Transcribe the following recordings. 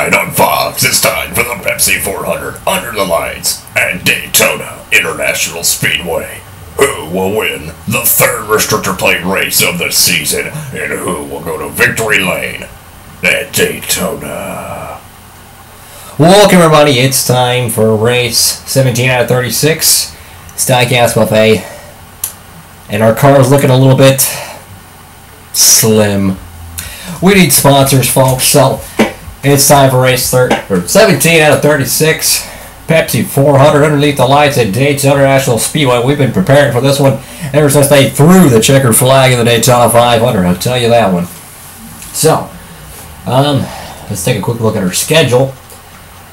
Tonight on Fox, it's time for the Pepsi 400 Under the Lights at Daytona International Speedway. Who will win the third restrictor plate race of the season, and who will go to victory lane at Daytona? Welcome, everybody. It's time for race 17 out of 36. Stock Gas Buffet. And our car is looking a little bit slim. We need sponsors, folks. So it's time for race thir- or 17 out of 36. Pepsi 400 underneath the lights at Daytona International Speedway. We've been preparing for this one ever since they threw the checkered flag in the Daytona 500. I'll tell you that one. So, um, let's take a quick look at our schedule.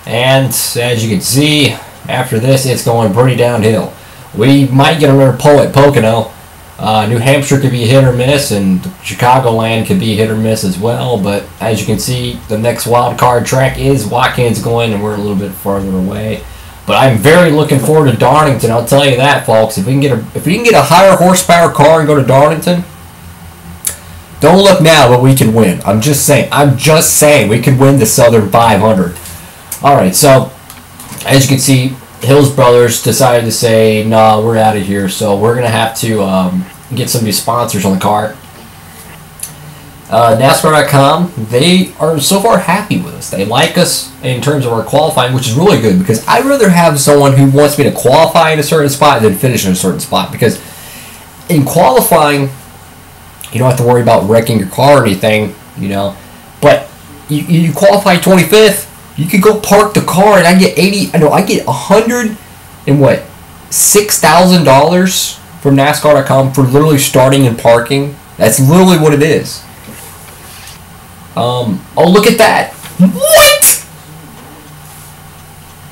And as you can see, after this, it's going pretty downhill. We might get another pull at Pocono. Uh, New Hampshire could be hit or miss, and Chicagoland could be hit or miss as well. But as you can see, the next wild card track is Watkins Glen, and we're a little bit farther away. But I'm very looking forward to Darlington. I'll tell you that, folks. If we can get a if we can get a higher horsepower car and go to Darlington, don't look now, but we can win. I'm just saying. I'm just saying we can win the Southern 500. All right, so as you can see, Hills Brothers decided to say, "Nah, we're out of here." So we're gonna have to um, get some these sponsors on the car. Uh, NASCAR.com, they are so far happy with us. They like us in terms of our qualifying, which is really good because I'd rather have someone who wants me to qualify in a certain spot than finish in a certain spot. Because in qualifying, you don't have to worry about wrecking your car or anything, you know. But you, you qualify 25th, you could go park the car and I get 80, I know, I get 100 and what, $6,000 from NASCAR.com for literally starting and parking. That's literally what it is. Um, oh, look at that. What?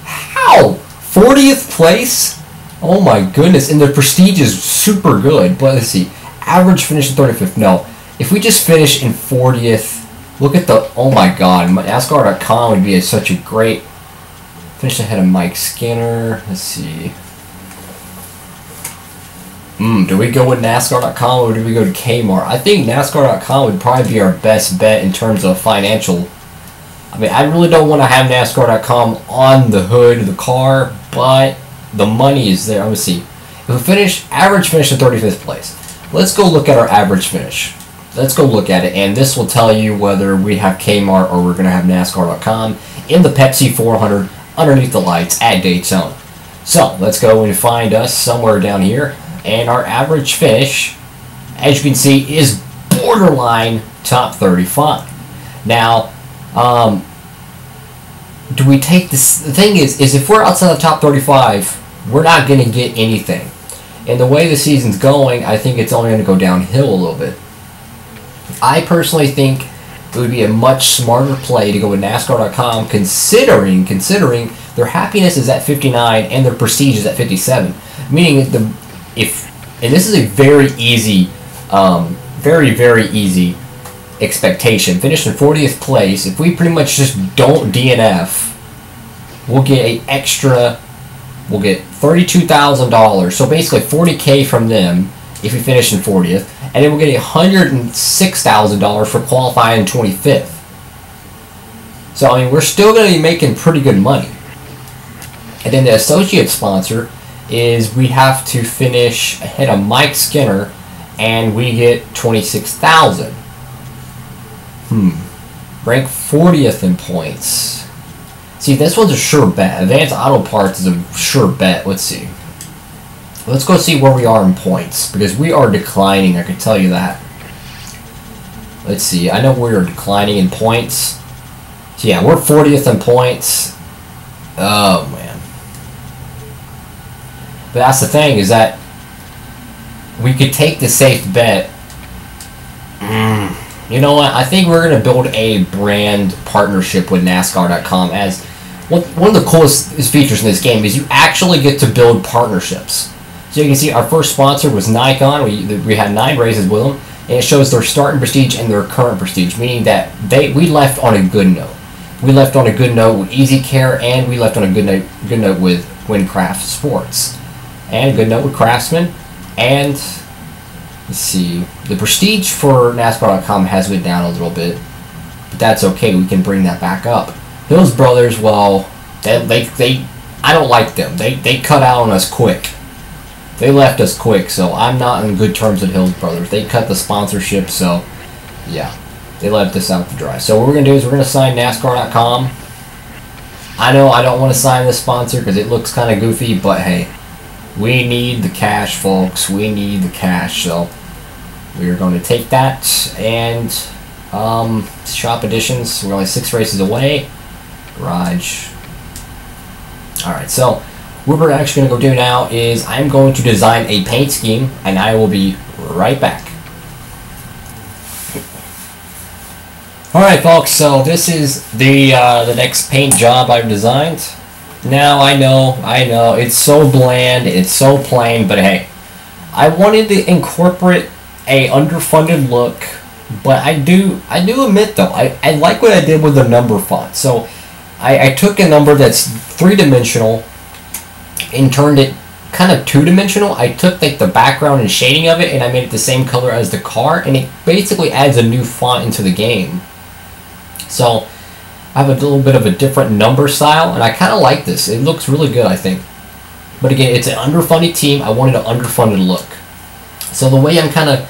How? 40th place? Oh my goodness. And the prestige is super good. But let's see. Average finish in 35th. No. If we just finish in 40th, look at the. Oh my god. NASCAR.com would be a, such a great. Finish ahead of Mike Skinner. Let's see. Hmm, do we go with NASCAR.com or do we go to Kmart? I think NASCAR.com would probably be our best bet in terms of financial. I mean, I really don't want to have NASCAR.com on the hood of the car, but the money is there. Let me see. If we finish, average finish in 35th place. Let's go look at our average finish. Let's go look at it, and this will tell you whether we have Kmart or we're going to have NASCAR.com in the Pepsi 400 underneath the lights at Daytona. So, let's go and find us somewhere down here and our average finish, as you can see, is borderline top 35. Now, um, do we take this? The thing is, is if we're outside the top 35, we're not going to get anything. And the way the season's going, I think it's only going to go downhill a little bit. I personally think it would be a much smarter play to go with NASCAR.com, considering considering their happiness is at 59 and their prestige is at 57, meaning the if and this is a very easy, um, very very easy expectation. Finish in 40th place. If we pretty much just don't DNF, we'll get a extra. We'll get thirty-two thousand dollars. So basically, forty k from them if we finish in 40th, and then we'll get hundred and six thousand dollars for qualifying 25th. So I mean, we're still going to be making pretty good money. And then the associate sponsor is we have to finish ahead of Mike Skinner, and we get twenty six thousand. Hmm. Rank fortieth in points. See, this one's a sure bet. Advanced Auto Parts is a sure bet. Let's see. Let's go see where we are in points because we are declining. I can tell you that. Let's see. I know we are declining in points. So yeah, we're 40th in points. Oh man. But that's the thing is that we could take the safe bet. Mm. You know what? I think we're gonna build a brand partnership with NASCAR.com as one, one of the coolest features in this game is you actually get to build partnerships. So you can see our first sponsor was Nikon. We, we had nine races with them, and it shows their starting prestige and their current prestige, meaning that they we left on a good note. We left on a good note with Easy Care, and we left on a good note good note with WinCraft Sports, and a good note with Craftsman, and let's see, the prestige for NASCAR.com has went down a little bit, but that's okay. We can bring that back up. Hills Brothers, well, they, they, they I don't like them. They, they cut out on us quick. They left us quick, so I'm not in good terms with Hills Brothers. They cut the sponsorship, so yeah, they left us out to dry. So what we're gonna do is we're gonna sign NASCAR.com. I know I don't want to sign this sponsor because it looks kind of goofy, but hey, we need the cash, folks. We need the cash, so we're going to take that and um, shop editions. We're only six races away. Garage. All right, so what we're actually going to go do now is I'm going to design a paint scheme, and I will be right back. All right, folks. So this is the uh, the next paint job I've designed. Now I know, I know, it's so bland, it's so plain, but hey, I wanted to incorporate a underfunded look, but I do, I do admit though, I, I like what I did with the number font. So I, I took a number that's three dimensional and turned it kind of two dimensional. I took like the background and shading of it and I made it the same color as the car, and it basically adds a new font into the game. So I have a little bit of a different number style, and I kind of like this. It looks really good, I think. But again, it's an underfunded team. I wanted an underfunded look. So the way I'm kind of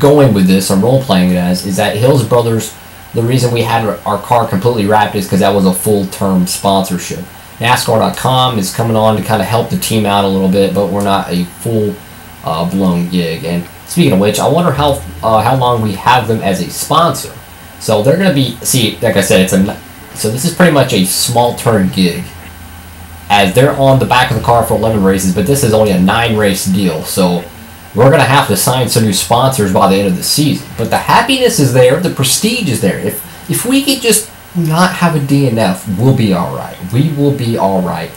going with this, I'm role playing it as, is that Hills Brothers. The reason we had our car completely wrapped is because that was a full term sponsorship. NASCAR.com is coming on to kind of help the team out a little bit, but we're not a full uh, blown gig. And speaking of which, I wonder how uh, how long we have them as a sponsor. So they're going to be see, like I said, it's a so this is pretty much a small turn gig. As they're on the back of the car for 11 races, but this is only a 9 race deal. So we're going to have to sign some new sponsors by the end of the season. But the happiness is there, the prestige is there. If if we could just not have a DNF, we'll be all right. We will be all right.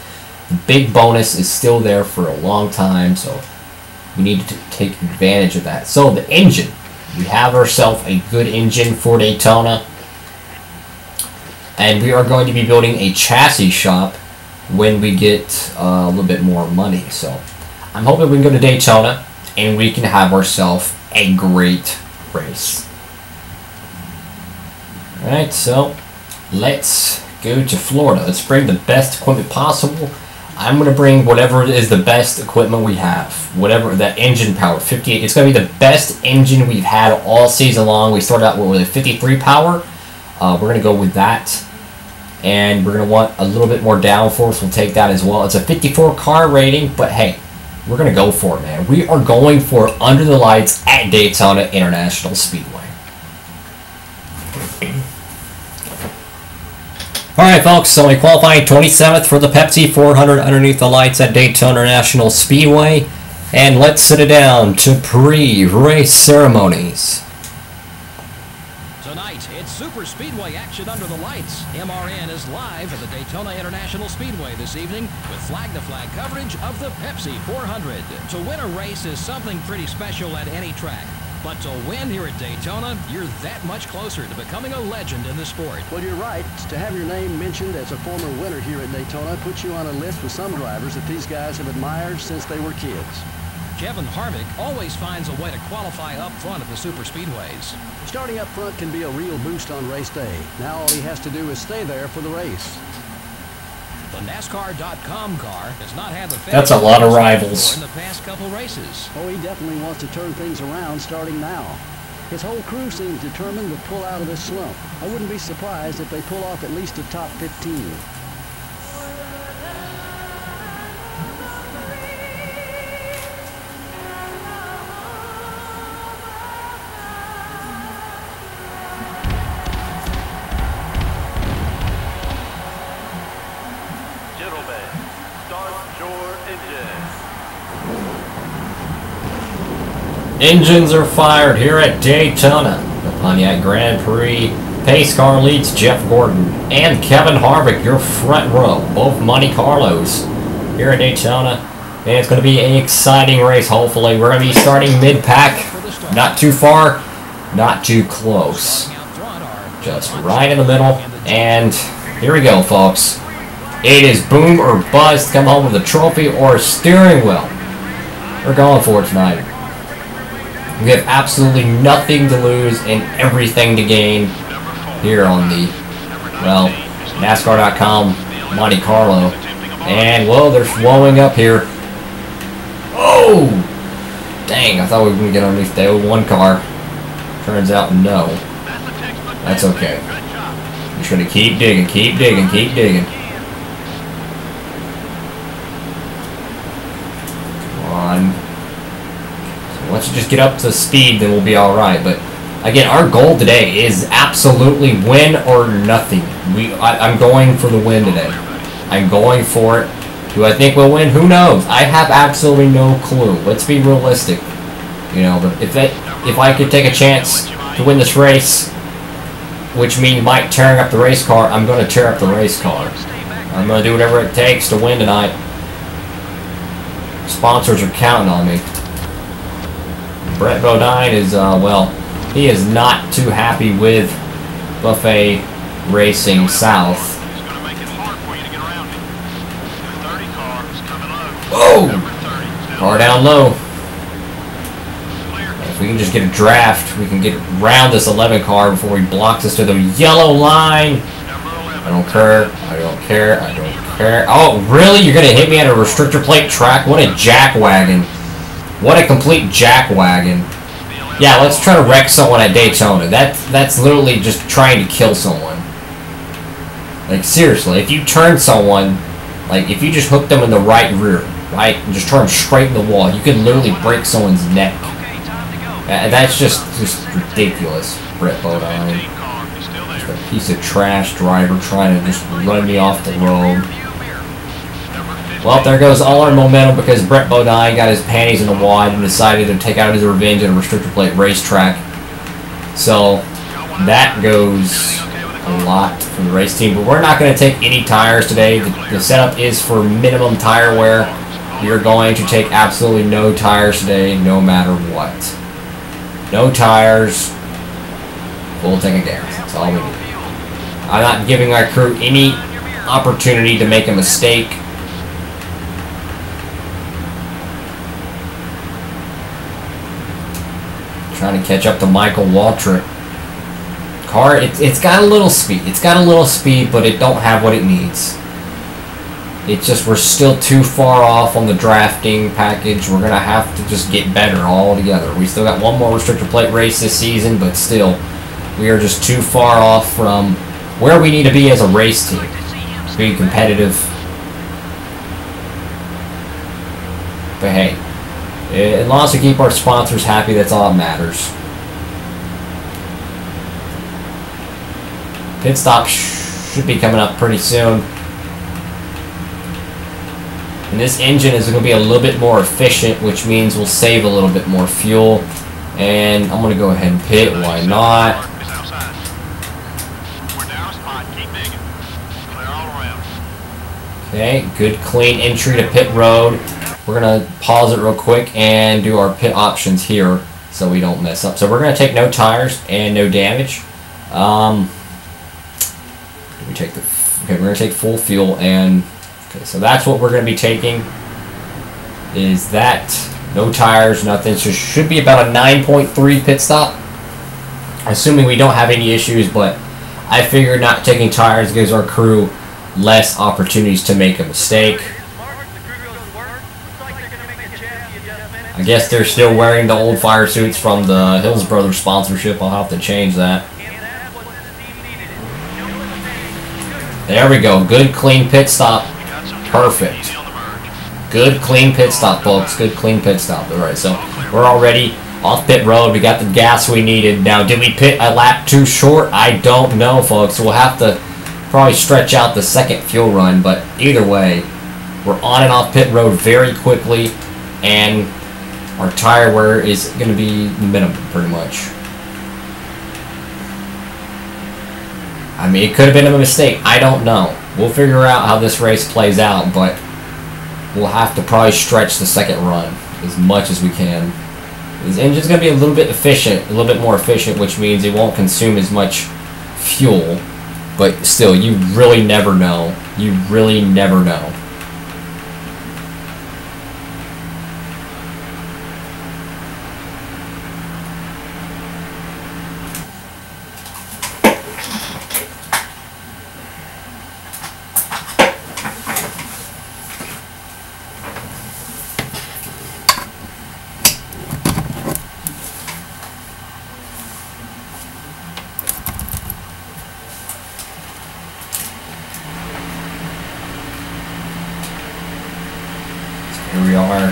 The big bonus is still there for a long time, so we need to take advantage of that. So the engine, we have ourselves a good engine for Daytona and we are going to be building a chassis shop when we get uh, a little bit more money. So I'm hoping we can go to Daytona and we can have ourselves a great race. Alright, so let's go to Florida. Let's bring the best equipment possible. I'm going to bring whatever is the best equipment we have. Whatever that engine power, 58. It's going to be the best engine we've had all season long. We started out with a 53 power. Uh, we're going to go with that. And we're going to want a little bit more downforce. We'll take that as well. It's a 54 car rating, but hey, we're going to go for it, man. We are going for Under the Lights at Daytona International Speedway. Alright, folks, so we qualified 27th for the Pepsi 400 underneath the lights at Daytona International Speedway. And let's sit it down to pre race ceremonies. Tonight, it's Super Speedway action under the lights. MRN is live at the Daytona International Speedway this evening with flag to flag coverage of the Pepsi 400. To win a race is something pretty special at any track. But to win here at Daytona, you're that much closer to becoming a legend in the sport. Well, you're right. To have your name mentioned as a former winner here at Daytona puts you on a list with some drivers that these guys have admired since they were kids. Kevin Harvick always finds a way to qualify up front at the super speedways. Starting up front can be a real boost on race day. Now all he has to do is stay there for the race. The NASCAR.com car has not had the That's a lot of rivals. in the past couple races. Oh, he definitely wants to turn things around starting now. His whole crew seems determined to pull out of this slump. I wouldn't be surprised if they pull off at least a top 15. Engines are fired here at Daytona. The Pontiac Grand Prix pace car leads Jeff Gordon and Kevin Harvick, your front row, both Monte Carlos here at Daytona. And it's going to be an exciting race, hopefully. We're going to be starting mid-pack. Not too far, not too close. Just right in the middle. And here we go, folks. It is boom or bust. Come home with a trophy or a steering wheel. We're going for it tonight. We have absolutely nothing to lose and everything to gain here on the, well, NASCAR.com Monte Carlo. And, well, they're slowing up here. Oh! Dang, I thought we were going to get underneath the one car. Turns out, no. That's okay. Just going to keep digging, keep digging, keep digging. Come on. You just get up to speed, then we'll be alright. But, again, our goal today is absolutely win or nothing. We, I, I'm going for the win today. I'm going for it. Do I think we'll win? Who knows? I have absolutely no clue. Let's be realistic. You know, but if it, if I could take a chance to win this race, which means Mike tearing up the race car, I'm going to tear up the race car. I'm going to do whatever it takes to win tonight. Sponsors are counting on me. Brett Bodine is, uh, well, he is not too happy with Buffet Racing South. Whoa! Car down low. If we can just get a draft, we can get around this 11 car before he blocks us to the yellow line. I don't care. I don't care. I don't care. Oh, really? You're going to hit me at a restrictor plate track? What a jackwagon. What a complete jackwagon. Yeah, let's try to wreck someone at Daytona. That, that's literally just trying to kill someone. Like, seriously, if you turn someone, like, if you just hook them in the right rear, right, and just turn them straight in the wall, you can literally break someone's neck. Uh, that's just, just ridiculous, Brett Bodine. Just a piece of trash driver trying to just run me off the road. Well, there goes all our momentum because Brett Bodine got his panties in a wad and decided to take out his revenge at a restrictor plate racetrack. So, that goes a lot from the race team. But we're not going to take any tires today. The, the setup is for minimum tire wear. We are going to take absolutely no tires today, no matter what. No tires. Full tank of gas. That's all we need. I'm not giving our crew any opportunity to make a mistake. Trying to catch up to Michael Waltrip. Car, it, it's got a little speed. It's got a little speed, but it don't have what it needs. It's just we're still too far off on the drafting package. We're gonna have to just get better all together. We still got one more restrictor plate race this season, but still, we are just too far off from where we need to be as a race team. To be competitive. But hey, Eh, as long as we keep our sponsors happy, that's all that matters. Pit stop sh- should be coming up pretty soon. And this engine is going to be a little bit more efficient, which means we'll save a little bit more fuel. And I'm going to go ahead and pit. Why not? Okay, good clean entry to pit road. We're going to pause it real quick and do our pit options here so we don't mess up. So we're going to take no tires and no damage. Um, we take the okay we're gonna take full fuel and okay so that's what we're gonna be taking is that no tires nothing so should be about a 9.3 pit stop assuming we don't have any issues but I figure not taking tires gives our crew less opportunities to make a mistake I guess they're still wearing the old fire suits from the Hills Brothers sponsorship I'll have to change that There we go. Good clean pit stop. Perfect. Good clean pit stop, folks. Good clean pit stop. Alright, so we're already off pit road. We got the gas we needed. Now, did we pit a lap too short? I don't know, folks. We'll have to probably stretch out the second fuel run, but either way, we're on and off pit road very quickly, and our tire wear is going to be minimum, pretty much. I mean, it could have been a mistake. I don't know. We'll figure out how this race plays out, but we'll have to probably stretch the second run as much as we can. This engine's going to be a little bit efficient, a little bit more efficient, which means it won't consume as much fuel. But still, you really never know. You really never know.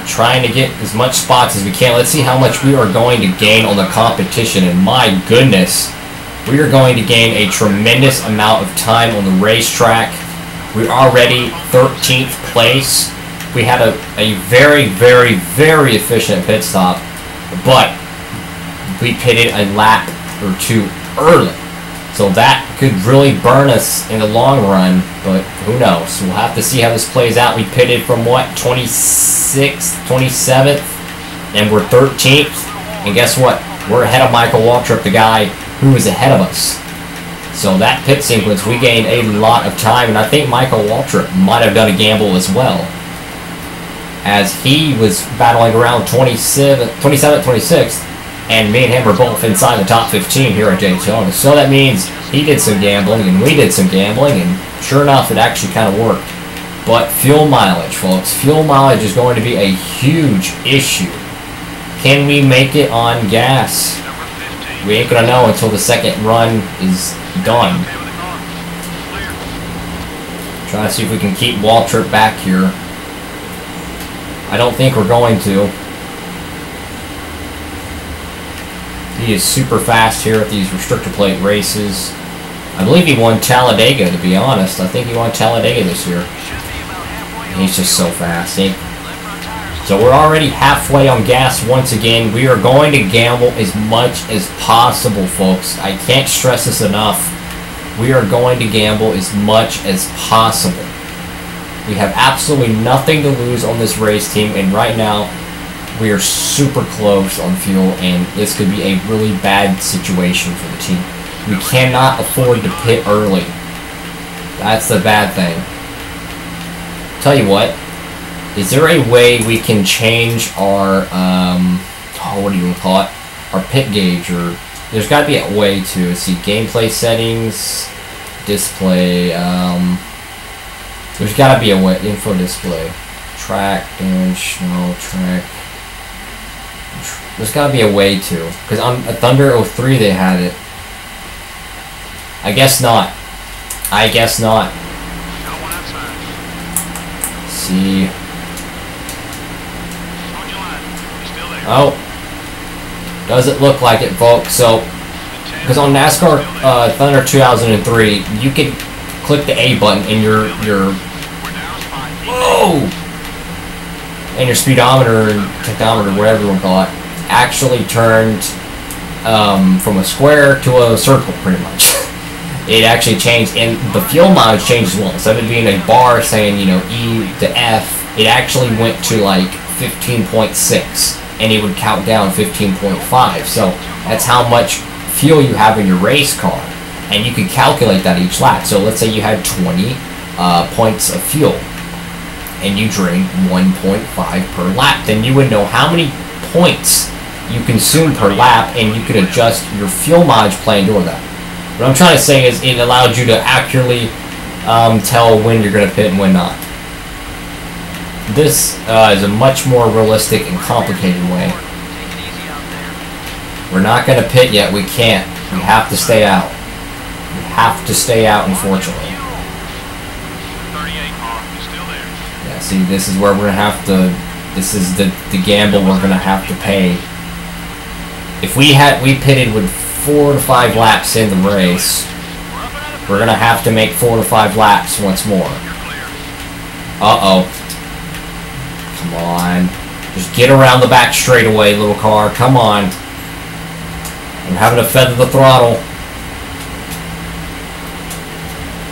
Trying to get as much spots as we can. Let's see how much we are going to gain on the competition. And my goodness, we are going to gain a tremendous amount of time on the racetrack. We're already 13th place. We had a, a very, very, very efficient pit stop, but we pitted a lap or two early. So that could really burn us in the long run, but who knows? We'll have to see how this plays out. We pitted from what, 26th, 27th, and we're 13th. And guess what? We're ahead of Michael Waltrip, the guy who was ahead of us. So that pit sequence, we gained a lot of time, and I think Michael Waltrip might have done a gamble as well. As he was battling around 27th, 27th, 26th, and me and him are both inside the top 15 here at Daytona. So that means he did some gambling and we did some gambling, and sure enough, it actually kind of worked. But fuel mileage, folks, fuel mileage is going to be a huge issue. Can we make it on gas? We ain't gonna know until the second run is done. Trying to see if we can keep Waltrip back here. I don't think we're going to. He is super fast here at these restrictor plate races. I believe he won Talladega, to be honest. I think he won Talladega this year. He's just so fast. He, so we're already halfway on gas once again. We are going to gamble as much as possible, folks. I can't stress this enough. We are going to gamble as much as possible. We have absolutely nothing to lose on this race team, and right now, we are super close on fuel, and this could be a really bad situation for the team. We cannot afford to pit early. That's the bad thing. Tell you what, is there a way we can change our, um, oh, what do you want to call it? Our pit gauge, or there's got to be a way to see gameplay settings, display. Um, there's got to be a way info display, track no track. There's got to be a way to, because on a Thunder 03 they had it. I guess not. I guess not. See. Oh. Doesn't look like it, folks. So, because on NASCAR uh, Thunder 2003, you can click the A button and your your whoa and your speedometer and tachometer, whatever you want to call it, actually turned um, from a square to a circle, pretty much. It actually changed, and the fuel mileage changed as well. Instead of being a bar saying you know E to F, it actually went to like 15.6 and it would count down 15.5. So that's how much fuel you have in your race car. And you could calculate that each lap. So let's say you had 20 uh, points of fuel and you drain 1.5 per lap. Then you would know how many points you consume per lap and you could adjust your fuel mileage plan door that. What I'm trying to say is it allowed you to accurately um, tell when you're going to pit and when not. This uh, is a much more realistic and complicated way. We're not going to pit yet. We can't. We have to stay out. We have to stay out, unfortunately. Yeah, see, this is where we're going to have to... This is the, the gamble we're going to have to pay. If we had we pitted with four to five laps in the race, we're going to have to make four to five laps once more. Uh-oh. Come on. Just get around the back straightaway, little car. Come on. I'm having to feather the throttle.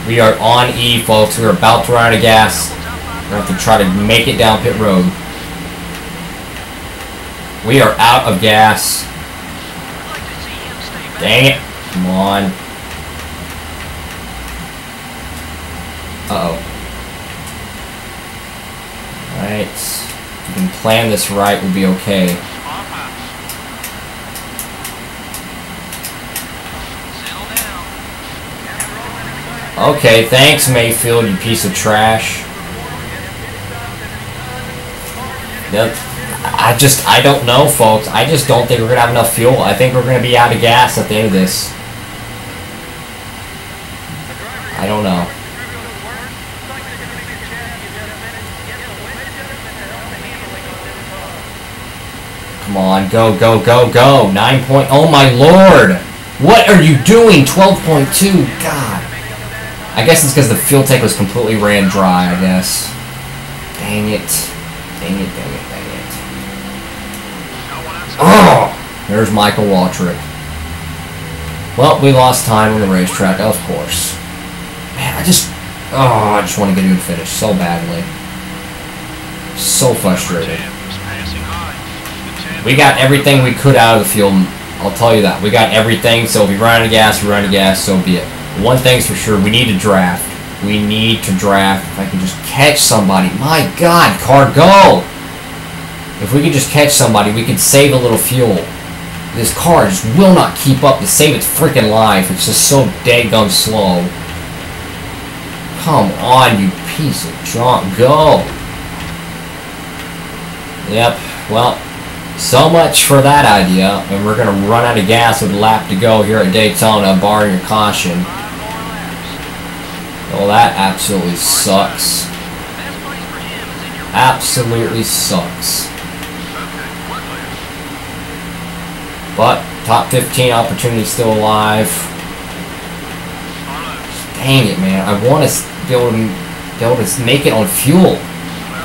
We are on E, folks. We're about to run out of gas. We're going to have to try to make it down pit road. We are out of gas. Dang it. Come on. Uh-oh. Alright. If we can plan this right, we'll be okay. Okay, thanks Mayfield, you piece of trash. Yep. I just, I don't know, folks. I just don't think we're going to have enough fuel. I think we're going to be out of gas at the end of this. I don't know. Come on, go, go, go, go. Nine point. Oh my lord! What are you doing? 12.2. God. I guess it's because the fuel tank was completely ran dry. I guess. Dang it. Dang it. Dang it. Oh! There's Michael Waltrip. Well, we lost time on the racetrack, of course. Man, I just. Oh, I just want to get a good finish so badly. So frustrated. We got everything we could out of the field. I'll tell you that. We got everything, so if we run out of gas, we run out of gas, so be it. One thing's for sure, we need to draft. We need to draft. If I can just catch somebody. My god, car, go! If we could just catch somebody, we could save a little fuel. This car just will not keep up to save its freaking life. It's just so daggum slow. Come on, you piece of junk. Go! Yep, well, so much for that idea, and we're going to run out of gas with a lap to go here at Daytona, barring a caution. Well, that absolutely sucks. Absolutely sucks. But, top 15 opportunity still alive. Dang it, man. I want to be able to, be able to make it on fuel.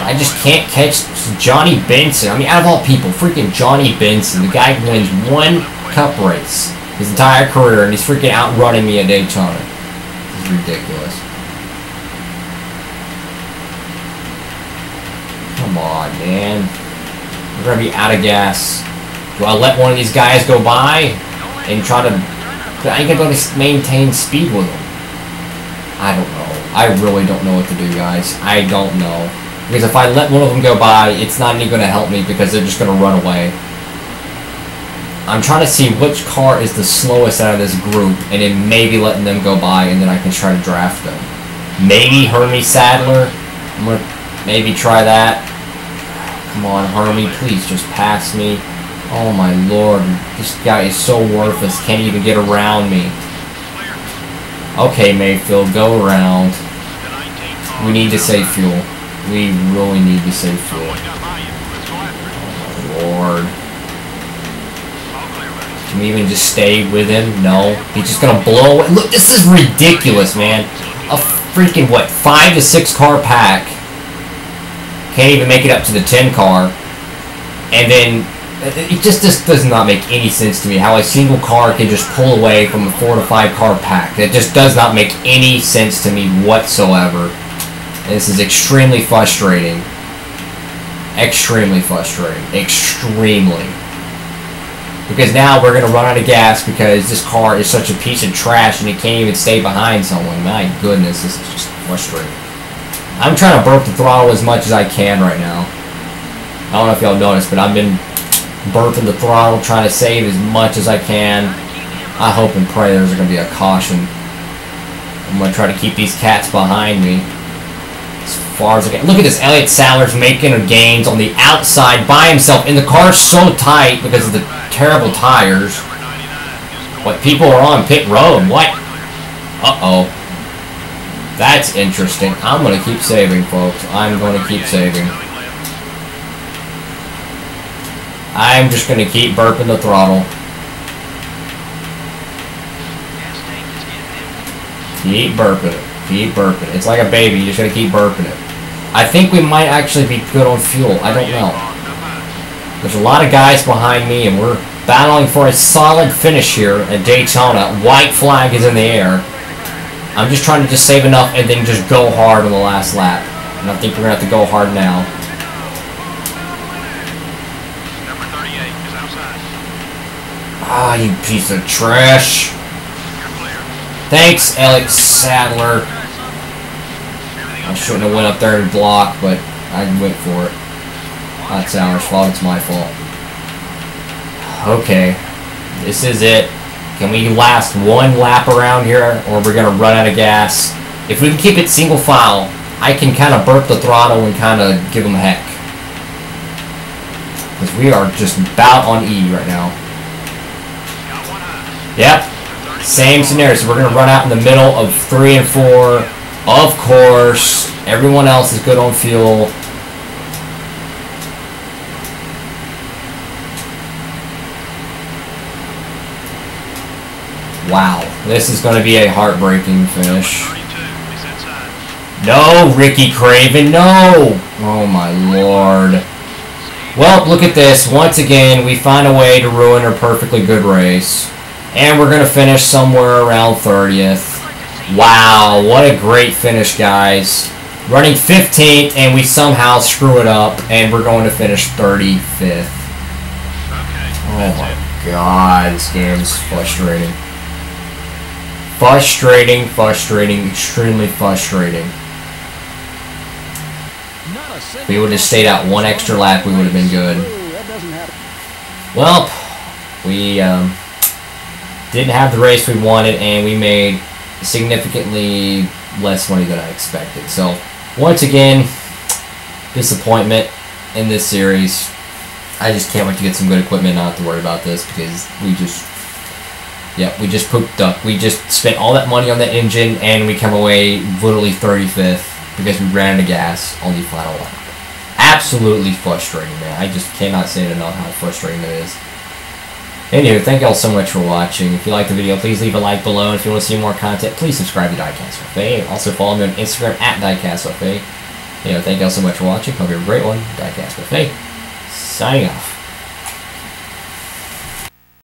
I just can't catch Johnny Benson. I mean, out of all people, freaking Johnny Benson. The guy who wins one cup race his entire career, and he's freaking outrunning me at Daytona. This is ridiculous. Come on, man. We're gonna be out of gas. Do I let one of these guys go by and try to? I ain't gonna maintain speed with them. I don't know. I really don't know what to do, guys. I don't know. Because if I let one of them go by, it's not even going to help me because they're just going to run away. I'm trying to see which car is the slowest out of this group, and then maybe letting them go by, and then I can try to draft them. Maybe Hermie Sadler. I'm to maybe try that. Come on, Hermie, please just pass me. Oh my lord, this guy is so worthless, can't even get around me. Okay, Mayfield, go around. We need to save fuel. We really need to save fuel. Oh, Lord. Can we even just stay with him? No. He's just gonna blow away. Look, this is ridiculous, man. A freaking, what, 5 to 6 car pack. Can't even make it up to the 10 car. And then, it just, just does not make any sense to me how a single car can just pull away from a 4 to 5 car pack. It just does not make any sense to me whatsoever. This is extremely frustrating. Extremely frustrating. Extremely. Because now we're going to run out of gas because this car is such a piece of trash and it can't even stay behind someone. My goodness, this is just frustrating. I'm trying to burp the throttle as much as I can right now. I don't know if y'all noticed, but I've been burping the throttle, trying to save as much as I can. I hope and pray there's going to be a caution. I'm going to try to keep these cats behind me as far as I can. Look at this. Elliott Sadler's making gains on the outside by himself. And the car's so tight because of the terrible tires. What, people are on pit road? What? Uh-oh. That's interesting. I'm going to keep saving, folks. I'm going to keep saving. I'm just going to keep burping the throttle. Keep burping it. Keep burping. It. It's like a baby. You just gotta keep burping it. I think we might actually be good on fuel. I don't know. There's a lot of guys behind me, and we're battling for a solid finish here at Daytona. White flag is in the air. I'm just trying to just save enough and then just go hard on the last lap. And I think we're gonna have to go hard now. Ah, you piece of trash. Thanks, Alex Sadler. I shouldn't have went up there and blocked, but I went for it. That's Sadler's fault, it's my fault. Okay. This is it. Can we last one lap around here, or we're gonna run out of gas? If we can keep it single file, I can kind of burp the throttle and kind of give them a heck. Because we are just about on E right now. Yep. Same scenario. So we're going to run out in the middle of three and four. Of course, everyone else is good on fuel. Wow. This is going to be a heartbreaking finish. No, Ricky Craven, no! Oh my lord. Well, look at this. Once again, we find a way to ruin a perfectly good race. And we're going to finish somewhere around 30th. Wow, what a great finish, guys. Running 15th, and we somehow screw it up, and we're going to finish 35th. Okay. Oh my it. god, this game's frustrating. Frustrating, frustrating, extremely frustrating. If we would have stayed out one extra lap, we would have been good. Ooh, that doesn't happen. Well, we um, didn't have the race we wanted, and we made significantly less money than I expected. So, once again, disappointment in this series. I just can't wait to get some good equipment, not to worry about this, because we just, yeah, we just pooped up. We just spent all that money on that engine, and we come away literally 35th because we ran out of gas on the final lap. Absolutely frustrating, man. I just cannot say it enough how frustrating it is. Anywho, thank you all so much for watching. If you liked the video, please leave a like below. And if you want to see more content, please subscribe to Diecast Buffet. Also follow me on Instagram at Diecast Buffet. You know, thank you all so much for watching. Hope you have a great one. Diecast Buffet. Signing off.